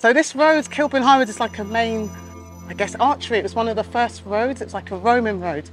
So this road, Kilburn High Road, is like a main, I guess, artery. It was one of the first roads. It's like a Roman road.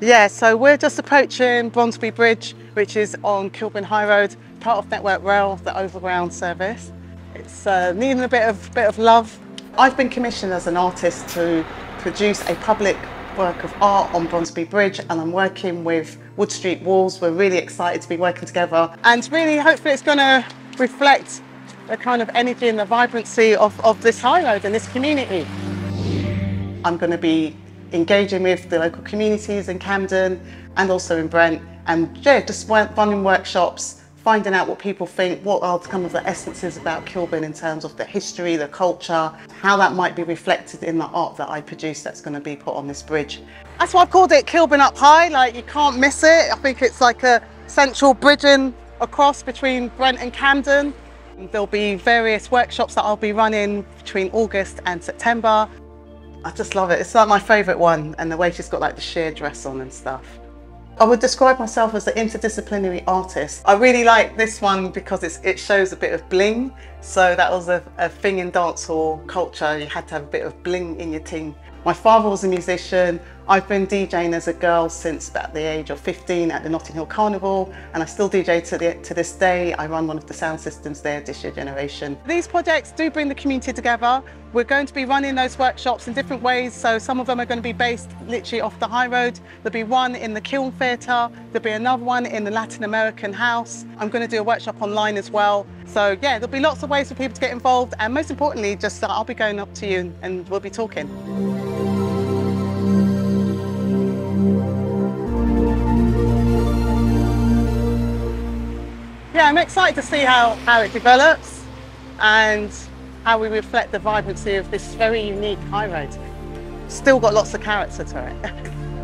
Yeah, so we're just approaching Brondesbury Bridge, which is on Kilburn High Road, part of Network Rail, the overground service. It's uh, needing a bit of bit of love. I've been commissioned as an artist to produce a public work of art on Brondesbury Bridge, and I'm working with Wood Street Walls. We're really excited to be working together, and really, hopefully, it's going to reflect the kind of energy and the vibrancy of, of this high road and this community. I'm going to be engaging with the local communities in Camden and also in Brent and yeah, just running workshops, finding out what people think, what are some of the essences about Kilburn in terms of the history, the culture, how that might be reflected in the art that I produce that's going to be put on this bridge. That's why I've called it Kilburn Up High, like you can't miss it. I think it's like a central bridging across between Brent and Camden. There'll be various workshops that I'll be running between August and September. I just love it. It's like my favourite one and the way she's got like the sheer dress on and stuff. I would describe myself as an interdisciplinary artist. I really like this one because it shows a bit of bling. So that was a, a thing in dancehall culture. You had to have a bit of bling in your team. My father was a musician. I've been DJing as a girl since about the age of 15 at the Notting Hill Carnival and I still DJ to, the, to this day. I run one of the sound systems there, Year Generation. These projects do bring the community together. We're going to be running those workshops in different ways. So some of them are going to be based literally off the high road. There'll be one in the Kiln Theatre. There'll be another one in the Latin American House. I'm going to do a workshop online as well. So yeah, there'll be lots of ways for people to get involved and most importantly, just that I'll be going up to you and we'll be talking. Yeah, I'm excited to see how, how it develops and how we reflect the vibrancy of this very unique high road. Still got lots of character to it.